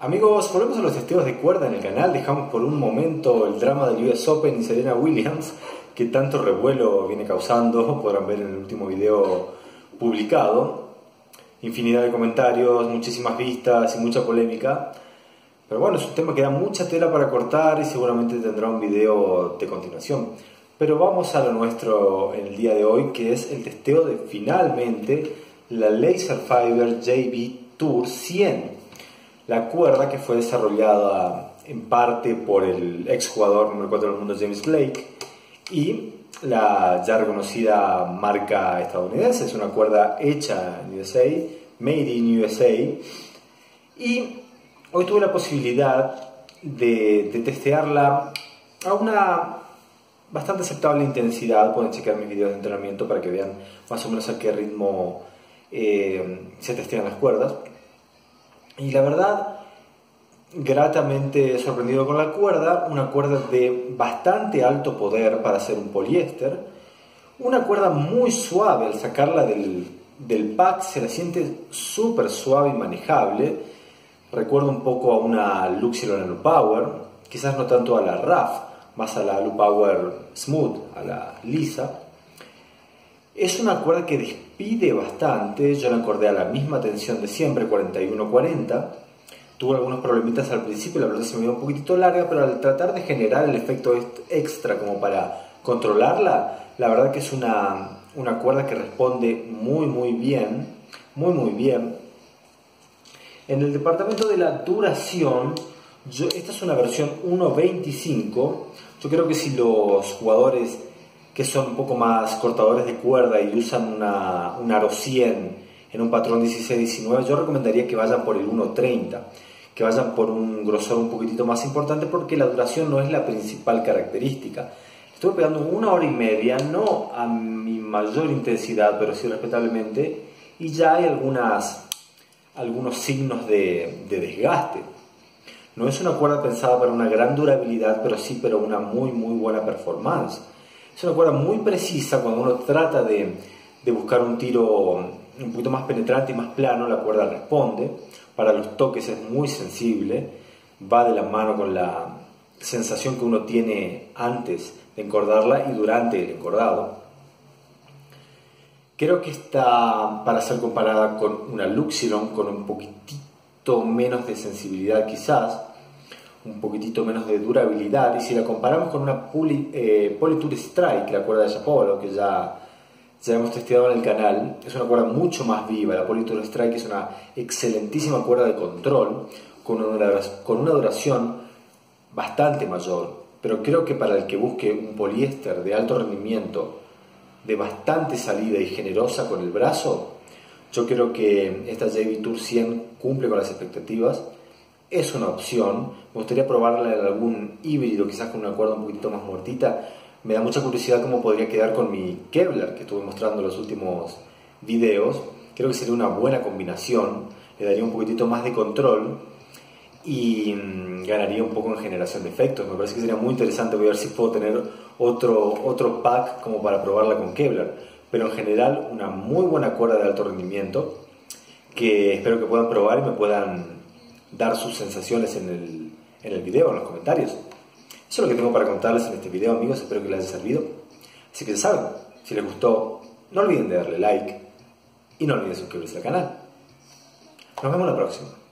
Amigos, volvemos a los testeos de cuerda en el canal. Dejamos por un momento el drama del US Open y Serena Williams, que tanto revuelo viene causando. Podrán ver en el último video publicado. Infinidad de comentarios, muchísimas vistas y mucha polémica. Pero bueno, es un tema que da mucha tela para cortar y seguramente tendrá un video de continuación. Pero vamos a lo nuestro en el día de hoy, que es el testeo de finalmente la Laser Fiber JB Tour 100 la cuerda que fue desarrollada en parte por el ex jugador número 4 del mundo James Blake y la ya reconocida marca estadounidense, es una cuerda hecha en USA, made in USA y hoy tuve la posibilidad de, testearla a una bastante aceptable intensidad, pueden checar mis videos de entrenamiento para que vean más o menos a qué ritmo eh, se testean las cuerdas. Y la verdad, gratamente sorprendido con la cuerda, una cuerda de bastante alto poder para hacer un poliéster, una cuerda muy suave al sacarla del, del pack, se la siente súper suave y manejable, recuerda un poco a una Luxilon Power, quizás no tanto a la RAF, más a la Power Smooth, a la lisa. Es una cuerda que despide bastante, yo la acordé a la misma tensión de siempre, 41-40. Tuve algunos problemitas al principio, la verdad se me dio un poquitito larga, pero al tratar de generar el efecto extra como para controlarla, la verdad que es una, una cuerda que responde muy muy bien, muy muy bien. En el departamento de la duración, yo, esta es una versión 1.25, yo creo que si los jugadores que son un poco más cortadores de cuerda y usan una, un aro 100 en un patrón 16-19, yo recomendaría que vayan por el 1.30, que vayan por un grosor un poquitito más importante porque la duración no es la principal característica. Estuve pegando una hora y media, no a mi mayor intensidad, pero sí respetablemente, y ya hay algunas, algunos signos de, de desgaste. No es una cuerda pensada para una gran durabilidad, pero sí para una muy, muy buena performance. Es una cuerda muy precisa cuando uno trata de, buscar un tiro un poquito más penetrante y más plano, la cuerda responde. Para los toques es muy sensible, va de la mano con la sensación que uno tiene antes de encordarla y durante el encordado. Creo que está para ser comparada con una Luxilon con un poquitito menos de sensibilidad quizás, un poquitito menos de durabilidad. Y si la comparamos con una Poly, eh, Polytour Strike, la cuerda de Sapolo que ya, ya hemos testeado en el canal, es una cuerda mucho más viva. La Polytour Strike es una excelentísima cuerda de control con una, con una duración bastante mayor, pero creo que para el que busque un poliéster de alto rendimiento, de bastante salida y generosa con el brazo, yo creo que esta JB Tour 100 cumple con las expectativas es una opción. Me gustaría probarla en algún híbrido, quizás con una cuerda un poquito más muertita. Me da mucha curiosidad cómo podría quedar con mi Kevlar que estuve mostrando en los últimos videos. Creo que sería una buena combinación, le daría un poquitito más de control y mm, ganaría un poco en generación de efectos. Me parece que sería muy interesante. Voy a ver si puedo tener otro, otro pack como para probarla con Kevlar. Pero en general, una muy buena cuerda de alto rendimiento que espero que puedan probar y me puedan dar sus sensaciones en el, en el video, en los comentarios. Eso es lo que tengo para contarles en este video, amigos. Espero que les haya servido. Así que ya saben, si les gustó, no olviden de darle like y no olviden suscribirse al canal. Nos vemos la próxima.